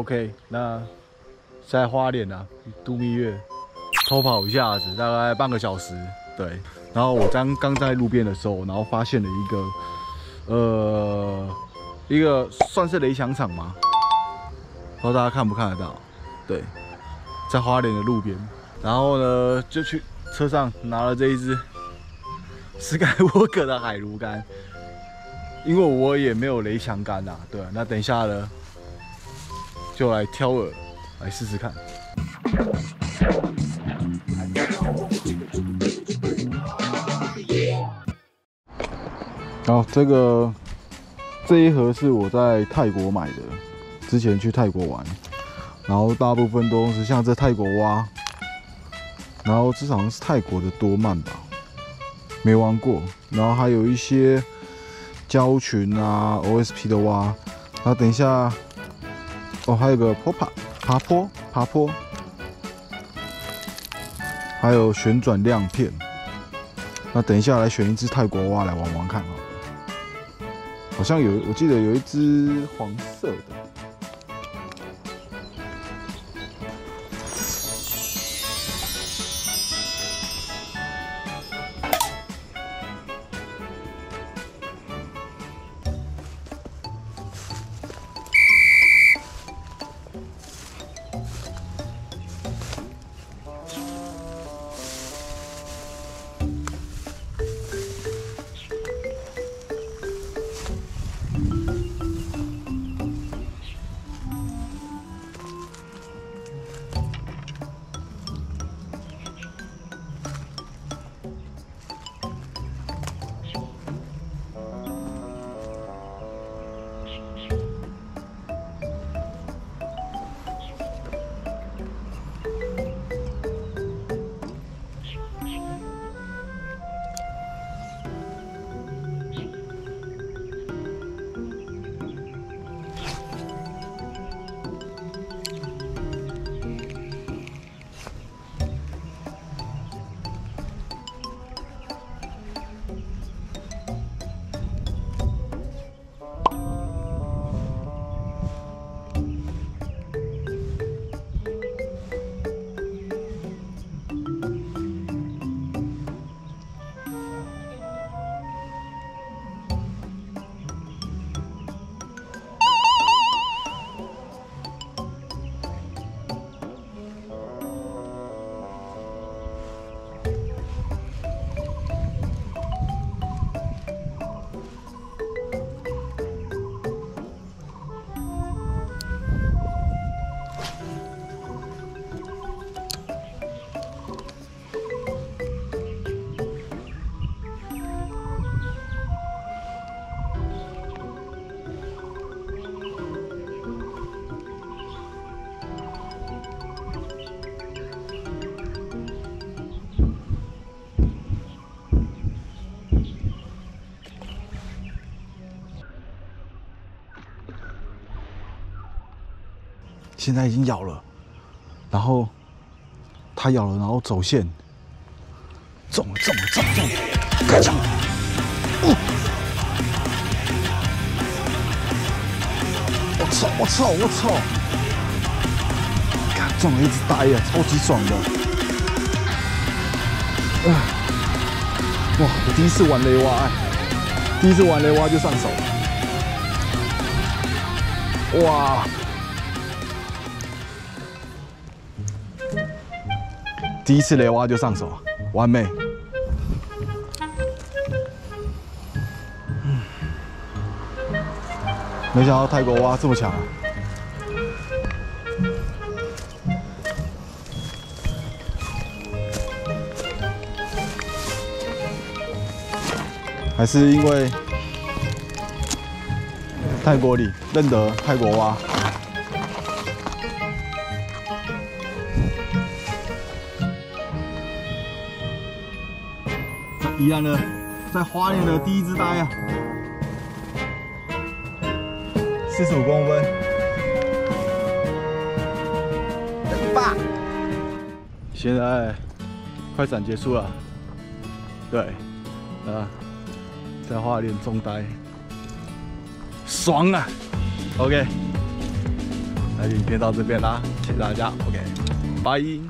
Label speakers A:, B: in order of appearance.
A: OK，那在花莲啊，度蜜月，偷跑一下子，大概半个小时。对，然后我刚刚在路边的时候，然后发现了一个，呃，一个算是雷响场吗？不知道大家看不看得到？对，在花莲的路边，然后呢，就去车上拿了这一支 斯盖沃克的海炉竿，因为我也没有雷响杆呐。对，那等一下呢，就来挑饵来试试看。好，这个这一盒是我在泰国买的，之前去泰国玩，然后大部分都是像这泰国蛙，然后这好像是泰国的多曼吧，没玩过，然后还有一些胶群啊，OSP 的蛙，然后等一下，哦，还有个坡爬爬坡爬坡，还有旋转亮片，那等一下来选一只泰国蛙来玩玩看啊。好像有，我记得有一只黄色的。现在已经咬了，然后它咬了，然后走线，中了，中了，中了，中了，开枪！我操，我操，我操！看中了一只呆呀，超级爽的！啊！哇，我第一次玩雷蛙，哎，第一次玩雷蛙就上手，哇！第一次雷蛙就上手，完美。没想到泰国蛙这么强，还是因为泰国里认得泰国蛙。一样的，在花莲的第一只呆啊，四十五公分，很棒。现在快闪结束了，对，啊，在花莲中呆，爽啊！OK，那影片到这边啦，谢谢大家，OK，拜。